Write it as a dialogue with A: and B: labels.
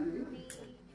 A: Amen.